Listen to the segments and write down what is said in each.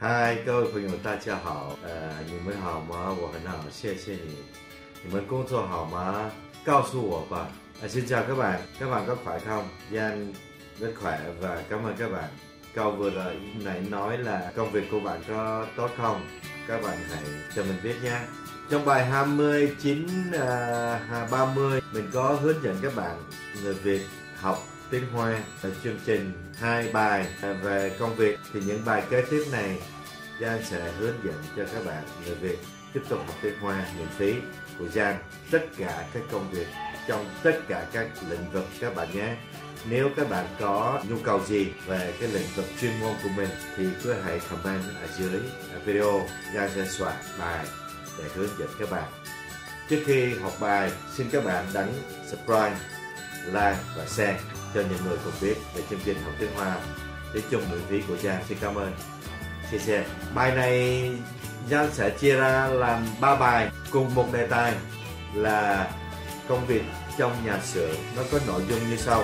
嗨，各位朋友，大家好。呃，你们好吗？我很好，谢谢你。你们工作好吗？告诉我吧. À, xin chào các bạn, các bạn có khỏe không? Giang rất khỏe và cảm ơn các bạn. Câu vừa rồi nãy nói là công việc của bạn có tốt không? Các bạn hãy cho mình biết nha. Trong bài 29 à, 30 mình có hướng dẫn các bạn người Việt học tiếng Hoa ở chương trình hai bài về công việc thì những bài kế tiếp này Giang sẽ hướng dẫn cho các bạn người Việt tiếp tục học tiếng Hoa miễn phí. Của Giang, tất cả các công việc trong tất cả các lĩnh vực các bạn nhé. Nếu các bạn có nhu cầu gì về cái lĩnh vực chuyên môn của mình thì cứ hãy comment ở dưới video. Giang sẽ soạn bài để hướng dẫn các bạn. Trước khi học bài, xin các bạn đánh subscribe, like và share cho những người cùng biết về chương trình học tiếng Hoa. Để chung miễn phí của Giang xin cảm ơn chia sẻ. Bài này Giang sẽ chia ra làm 3 bài cùng một đề tài là công việc trong nhà xưởng. Nó có nội dung như sau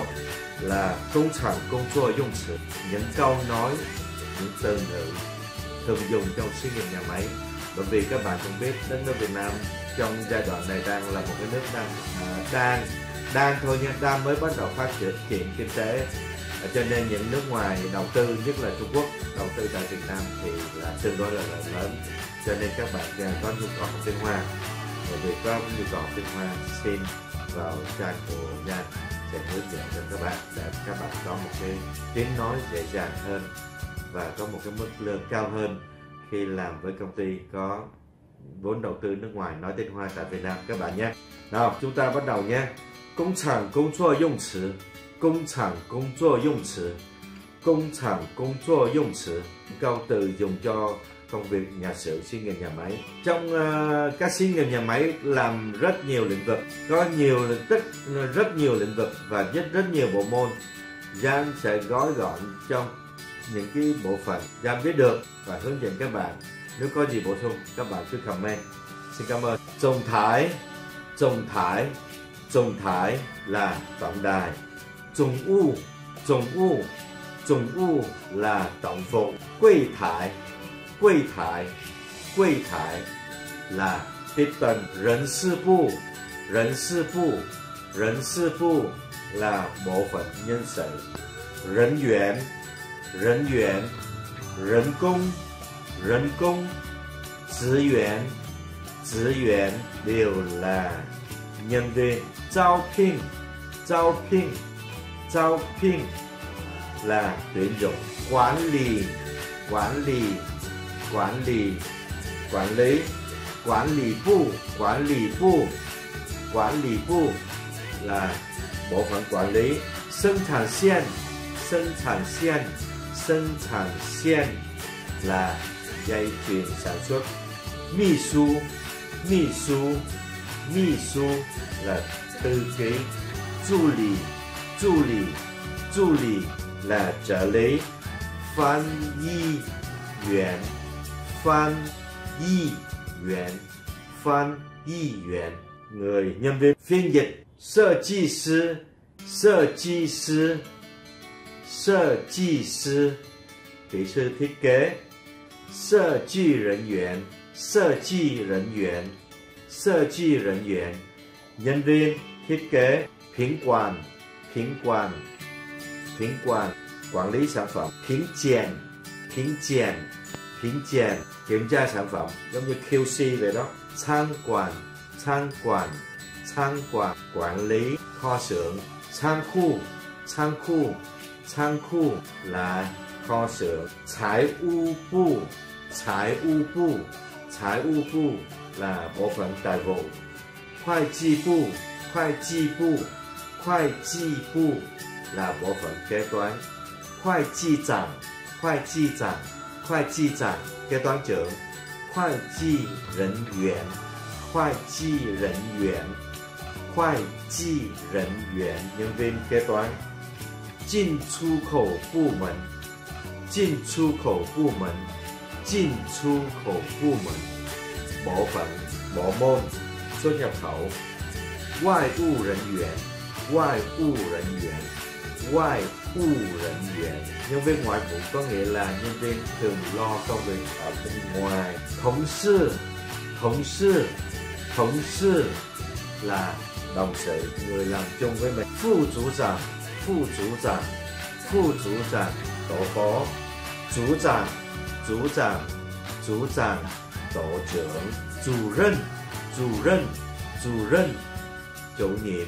là công sản công chua dùng sự những câu nói những từ ngữ thường dùng trong xí nghiệp nhà máy bởi vì các bạn không biết đất nước Việt Nam trong giai đoạn này đang là một cái nước đang à, đang đang thôi nha đang mới bắt đầu phát triển kinh tế cho nên những nước ngoài đầu tư nhất là Trung Quốc đầu tư tại Việt Nam thì là tương đối là lớn cho nên các bạn à, có nhu cầu học tiếng Hoa bởi vì có nhu cầu học tiếng Hoa xin vào trang của nhà sẽ hướng dẫn cho các bạn để các bạn có một cái tiếng nói dễ dàng hơn và có một cái mức lương cao hơn khi làm với công ty có vốn đầu tư nước ngoài nói tiếng Hoa tại Việt Nam các bạn nhé. Nào, chúng ta bắt đầu nhé. Công sản công suất dùng 词工厂工作用词，工厂工作用词 câu từ dùng cho công việc nhà xưởng xí nghiệp nhà máy trong uh, các xí nghiệp nhà máy làm rất nhiều lĩnh vực có nhiều tích rất nhiều lĩnh vực và rất rất nhiều bộ môn Giang sẽ gói gọn trong những cái bộ phận Giang biết được và hướng dẫn các bạn nếu có gì bổ sung các bạn cứ comment xin cảm ơn Tổng thái Tổng thái Tổng thái là tổng đài 总务，总务，总务啦，东风柜台，柜台，柜台啦，日本人事部，人事部，人事部啦，模仿认识，人员，人员，人工，人工，职员，职员，六啦，面对，招聘。招聘Giao聘là tuyển dụng Quản lý Quản lý Quản lý Quản lý Quản lý bộ Quản lý bộ Quản lý bộ là bộ phận quản lý Sinh sản线Sinh sản线Sinh sản线là dây chuyền sản xuất秘书秘书秘书 là thư ký 助理 助理助理 là trợ lý phan y yuan phan y yuan phan y yuan người nhân viên phiên dịch设计师设计师设计师 kỹ sư thiết kế 设计人员设计人员设计人员 nhân viên thiết kế品管 thiến quan thiến quan, quản lý sản phẩm. Thiến chèn thiến chèn thiến chèn. Kiểm tra sản phẩm, giống như QC vậy đó. Sang quản sang quản sang quản. Quản lý, kho xưởng. Sang khu sang khu sang khu là kho xưởng. Tài u bu tài u bu tài u bu là bộ phận tài vụ. Khoai chi bu khoai chi bu 会计部，那模仿开端，会计长会计长会计长，开端九，会计人员会计人员会计人员，英文开段，进出口部门进出口部门进出口部门，模仿，模仿，摄像头，外部人员。外务人员外 务人员nhân viên ngoại vụ có nghĩa là nhân viên thường lo công việc ở bên ngoài thống sư thống sư thống sư là đồng sự người làm chung với mình phụ chủ trưởng phụ chủ trưởng phụ chủ trưởng tổ phó chủ trưởng chủ trưởng chủ trưởng tổ trưởng chủ任主任主任chủ nhiệm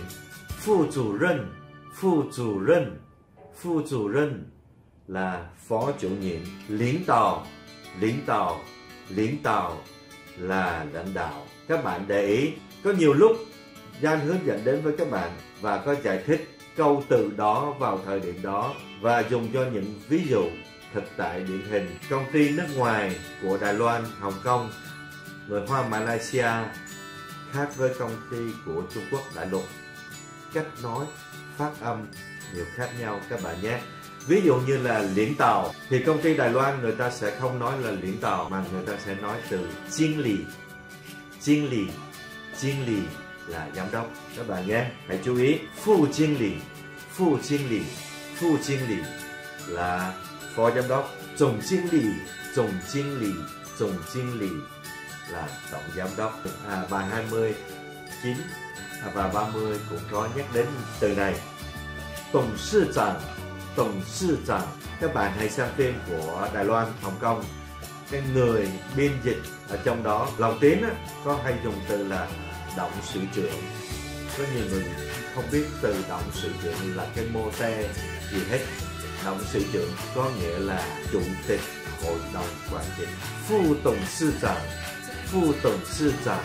phụ chủ任phụ chủ任phụ chủ任là phó chủ nhiệm lãnh đạo lãnh đạo lãnh đạo là lãnh đạo các bạn để ý có nhiều lúc Gian hướng dẫn đến với các bạn và có giải thích câu từ đó vào thời điểm đó và dùng cho những ví dụ thực tại điển hình công ty nước ngoài của Đài Loan, Hồng Kông, người Hoa Malaysia khác với công ty của Trung Quốc Đại Lục cách nói phát âm nhiều khác nhau các bạn nhé. Ví dụ như là liễn tàu thì công ty Đài Loan người ta sẽ không nói là liễn tàu mà người ta sẽ nói từ chiên lì chiên lì chiên lì là giám đốc các bạn nhé. Hãy chú ý phụ chiên lì phụ chiên lì phụ chiên lì là phó giám đốc. Tổng chiên lì tổng chiên lì tổng chiên lì là tổng giám đốc. À, bài 29 và 30 cũng có nhắc đến từ này. Tổng sư trưởng tổng sư trưởng các bạn hãy xem phim của Đài Loan Hồng Kông. Cái người biên dịch ở trong đó lòng tiếng á, có hay dùng từ là động sự trưởng. Có nhiều người không biết từ động sự trưởng là cái mô tê gì hết. Động sự trưởng có nghĩa là chủ tịch hội đồng quản trị. Phu tổng sư trưởng phu tổng sư trưởng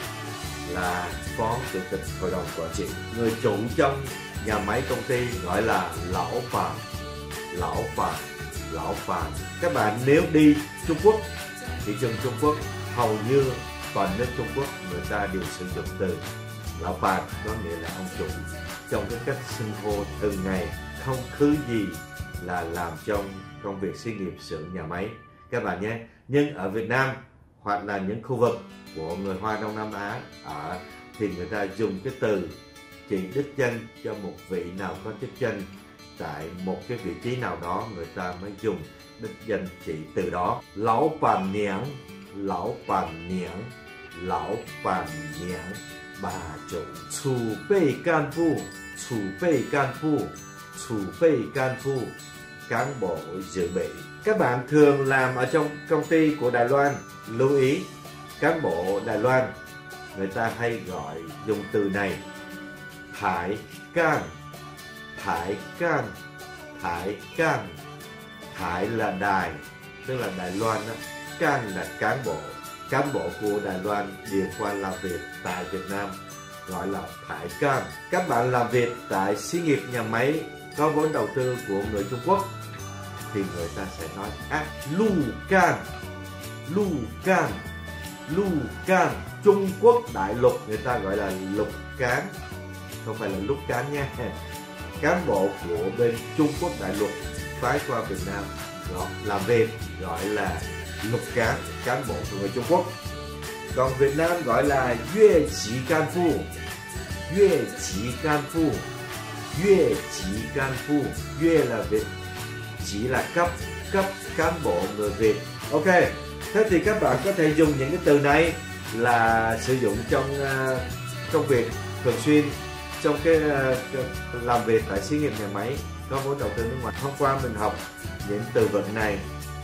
là phó chủ tịch hội đồng quản trị, người chủ trong nhà máy công ty gọi là lão phàm. Lão phàm lão phàm. Các bạn nếu đi Trung Quốc, thị trường Trung Quốc hầu như toàn nước Trung Quốc người ta đều sử dụng từ lão phàm, có nghĩa là ông chủ. Trong cái cách xưng hô từng ngày, không cứ gì là làm trong công việc xí nghiệp xưởng nhà máy. Các bạn nhé, nhưng ở Việt Nam hoặc là những khu vực của người Hoa Đông Nam Á, ở, thì người ta dùng cái từ chỉ đích danh cho một vị nào có chức danh tại một cái vị trí nào đó, người ta mới dùng đích danh chỉ từ đó. Lão bàn niảng lão bàn niảng lão bàn niảng bà chủ chủ bị can phu chủ bị can phu chủ bị can phu, cán bộ dự bị các bạn thường làm ở trong công ty của Đài Loan. Lưu ý, cán bộ Đài Loan, người ta hay gọi dùng từ này. Thải can thải can thải can. Thải là đài, tức là Đài Loan đó. Can là cán bộ. Cán bộ của Đài Loan điều qua làm việc tại Việt Nam, gọi là thải can. Các bạn làm việc tại xí nghiệp nhà máy có vốn đầu tư của người Trung Quốc thì người ta sẽ nói ác lu can lu can lu can. Trung Quốc đại lục người ta gọi là lục cán, không phải là lúc cán nha. Cán bộ của bên Trung Quốc đại lục phái qua Việt Nam gọi làm việc gọi là lục cán cán bộ của người Trung Quốc. Còn Việt Nam gọi là yue chỉ can phu, yue chỉ can phu, yue chỉ can phu. Yue là việt chỉ là cấp cấp cán bộ người Việt ok thế thì các bạn có thể dùng những cái từ này là sử dụng trong uh, công việc thường xuyên trong cái uh, làm việc tại xí nghiệp nhà máy có vốn đầu tư nước ngoài hôm qua mình học những từ vựng này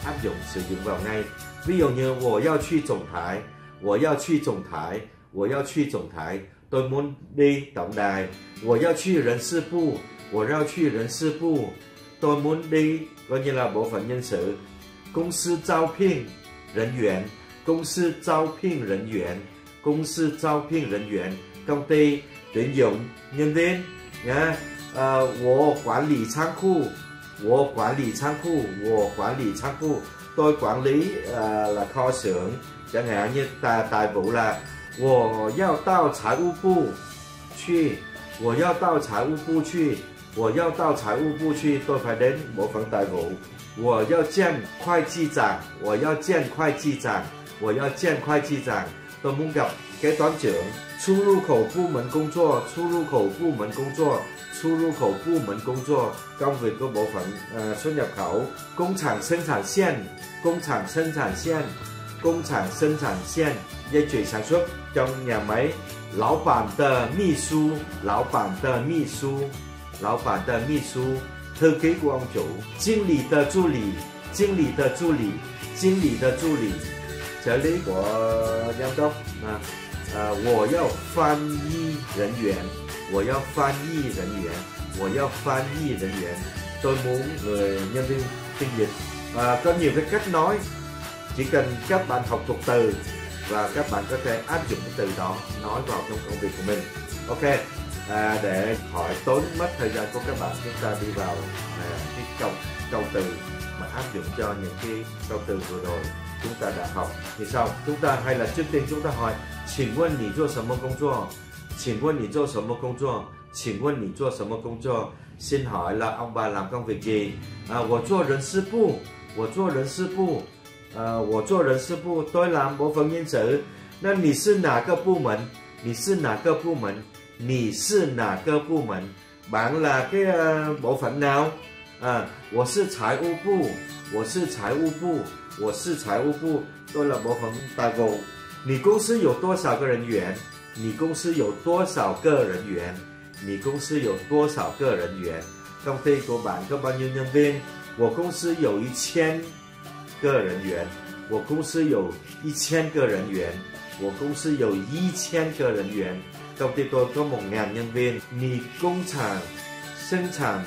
áp dụng sử dụng vào ngay ví dụ như 我要去总台我要去总台我要去总台 tôi muốn đi tổng đài 我要去人事部我要去人事部 tôi muốn đi coi như là bộ phận nhân sự công sư招聘人员公司招聘人员公司招聘人员công ty tuyển dụng nhân viên nhá à, 我管理仓库我管理仓库我管理仓库 tôi quản lý uh, là kho xưởng chẳng hạn như tài tài vụ là 我要到财务部去我要到财务部去 我要到财务部去 do 排练模仿代徒我要见会计长我要见会计长我要见会计长的目标给短久出入口部门工作出入口部门工作。出入口部门工作。刚回过模仿呃说入口工厂生产线工厂生产线工厂生产线一嘴想说将两泪老板的秘书老板的秘书老板的秘书thư ký của ông chủ 经理的助理经理的助理经理的助理trợ lý của giám đốc à, à, 我要翻译人员我要翻译人员我要翻译人员 tôi muốn người nhân viên phiên dịch à, có nhiều cái cách nói chỉ cần các bạn học thuộc từ và các bạn có thể áp dụng cái từ đó nói vào trong công việc của mình ok à, để khỏi tốn mất thời gian của các bạn. Chúng ta đi vào à, cái câu câu từ mà áp dụng cho những cái câu từ vừa rồi chúng ta đã học. Thì sau chúng ta hay là trước tiên chúng ta hỏi xin quân nhỉ cho sớm công chua xin quân nhỉ cho sớm công chua xin quân nhỉ cho sớm công chua xin hỏi là ông bà làm công việc gì? À, tôi chua nhân sự bộ tôi chua nhân sự bộ à, tôi chua nhân sự bộ tôi làm bộ phận nhân sự. Nên nhỉ sư nà cơ bộ mệnh. Nhỉ sư nà cơ bộ mệnh. 你是哪个部门？bạn là cái uh, bộ phận nào à, 我是财务部我是财务部我是财务部 tôi là bộ phận tài vụ 你公司有多少个人员？你公司有多少个人员？你公司有多少个人员？công ty của bạn có bao nhiêu nhân viên 我公司有一千个人员。我公司有一千个人员。我公司有一千个人员。Công ty tôi có 1.000 nhân viên. Nì công sản, sinh sản,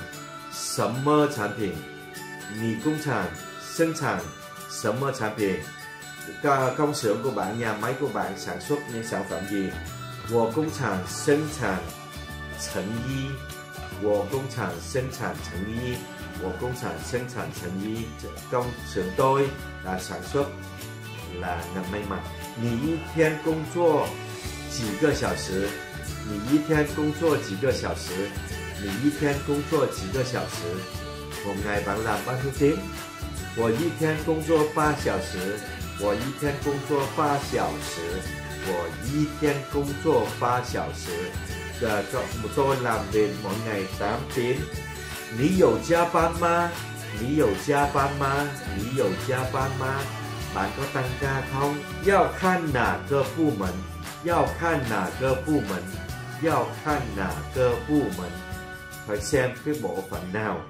sấm mơ sản phẩm. Nì công sản, sinh sản, sấm mơ sản phẩm. Công xưởng của bạn, nhà máy của bạn sản xuất những sản phẩm gì? Wo công sản, sinh sản, thành y. Wo công sản, sinh sản, thành y. Wo công sản, sinh sản, thành y. Công xưởng tôi là sản xuất là ngành may mặc. Nì thiên công chua 几个小时你一天工作几个小时你一天工作几个小时 một ngày bạn làm bao nhiêu tiếng 我一天工作八小时我一天工作八小时我一天工作八小时 Giờ tôi làm việc mỗi ngày 8 tiếng 你有加班吗你有加班吗你有加班吗 bạn có tăng ca không 要看哪个部门要看哪个部门要看哪个部门 phải xem cái bộ phận nào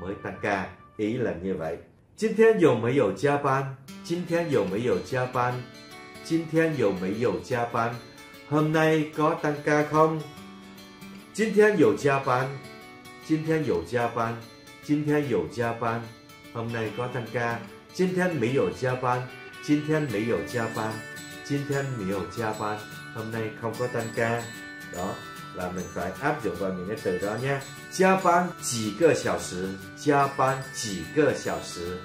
mới tăng ca ý là như vậy 今天有没有加班今天有没有加班今天有没有加班 hôm nay có tăng ca không 今天有加班今天有加班今天有加班 hôm nay có tăng ca 今天没有加班今天没有加班 今天没有加班 hôm nay không có tăng ca đó là mình phải áp dụng vào những cái từ đó nhé 加班几个小时加班几个小时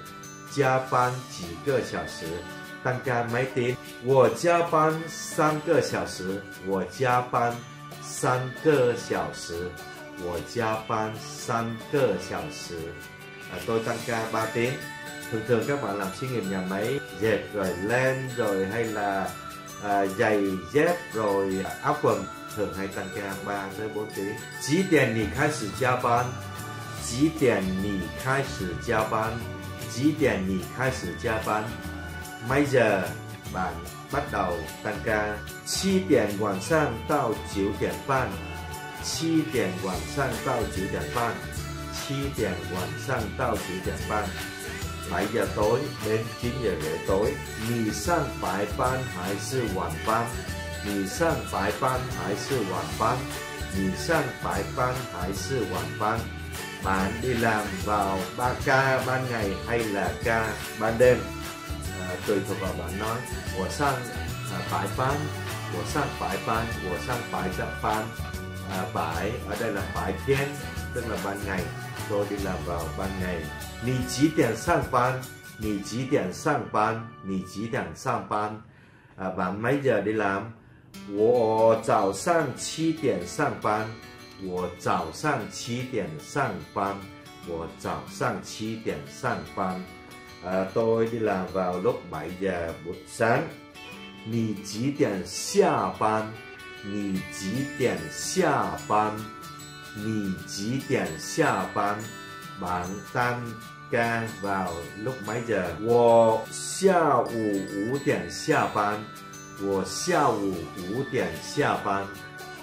加班几个小时 tăng ca mấy tiếng 我加班三个小时我加班三个小时我加班三个小时à, tôi tăng ca 3 tiếng thường thường các bạn làm xí nghiệp nhà máy dệt rồi len rồi hay là à, giày dép rồi áo quần thường hay tăng ca 3 tới 4 tiếng. Chỉ tiền nì khai sử gia ban. Chỉ tiền nì khai sử gia ban. Chỉ tiền nì khai sử gia ban. Mấy giờ bạn bắt đầu tăng ca. 7 tiền quảng sang tao chiếu tiền ban. 7 tiền quảng sang tao chiếu tiền ban. 7 tiền quảng sang tao chiếu tiền ban. 7 giờ tối đến 9 giờ rưỡi tối. Mì sang phải ban hải sư hoàn ban. Mì sang phải ban hải sư hoàn ban. Mì sang phải ban hải sư hoàn ban. Bạn đi làm vào 3 ca ban ngày hay là ca ban đêm? À, tùy thuộc vào bạn nói. Của sang à, ban. Của sang phải ban. Của sang phải dạ ban. À, phải ở đây là phải thiên tức là ban ngày tôi đi làm vào ban ngày 你几点上班你几点上班你几点上班 à, bạn mấy giờ đi làm 我早上七点上班我早上七点上班我早上七点上班à, tôi đi làm vào lúc 7 giờ buổi sáng 你几点下班？你几点下班？ 你几点下班？Bạn tan ca vào lúc mấy giờ? 我下午五点下班。我下午五点下班。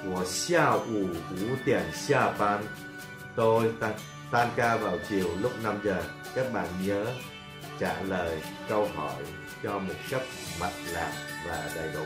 我下午五点下班。Tôi tan tan ca vào chiều lúc 5 giờ. Các bạn nhớ trả lời câu hỏi cho một cách mạch lạc và đầy đủ.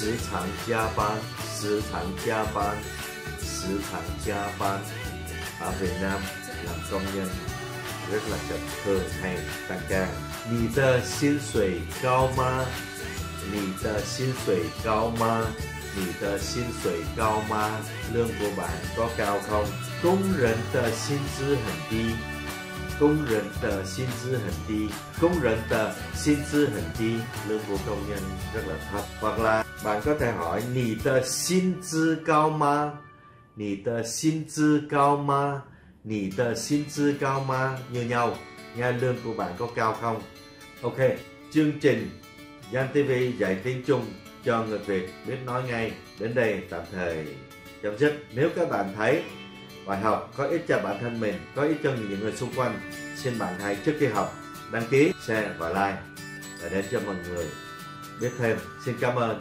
时常加班，时常加班，时常加班。啊，闽南南中央，这个叫特嘿，大家，你的薪水高吗？你的薪水高吗？你的薪水高吗？任不满，多高空？工人的薪资很低。工人的薪资很低。工人的薪资很低。Lương của công nhân rất là thấp. Hoặc là bạn có thể hỏi 你的薪资高吗？你的薪资高吗？你的薪资高吗? Như nhau. Nghe lương của bạn có cao không? Ok. Chương trình Giang TV dạy tiếng Trung cho người Việt biết nói ngay đến đây tạm thời chấm dứt. Nếu các bạn thấy bài học có ích cho bản thân mình, có ích cho những người xung quanh. Xin bạn hãy trước khi học, đăng ký, share và like để đến cho mọi người biết thêm. Xin cảm ơn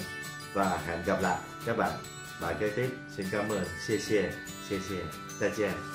và hẹn gặp lại các bạn bài kế tiếp. Xin cảm ơn, chia chia, chia chia, ta.